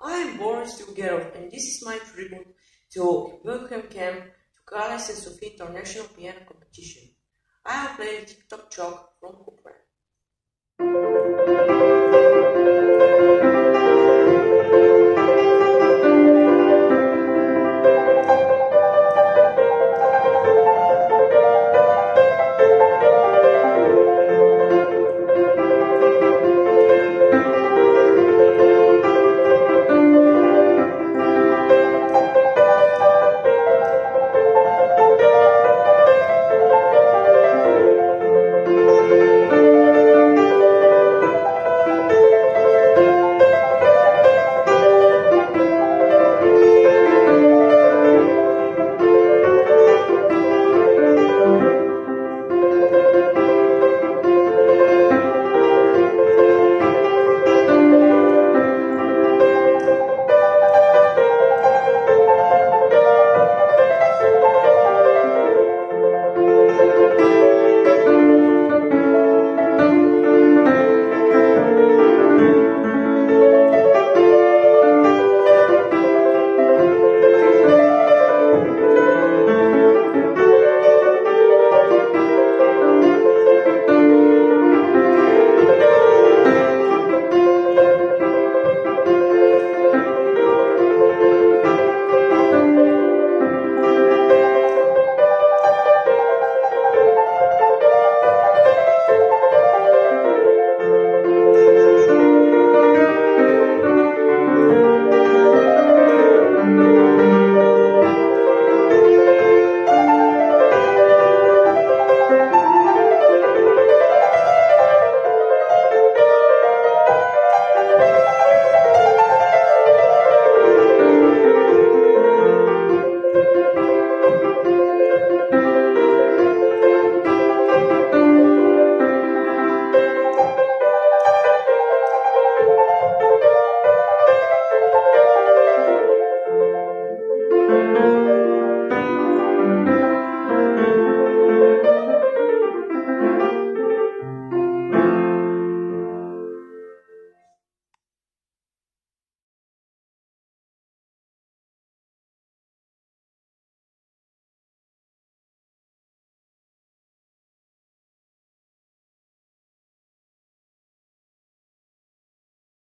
I am Boris Dyulgerov and this is my tribute to Wilhelm Kempff to Carles and Sofia International Piano Competition. I have played Tic Toc Choc from Couperin.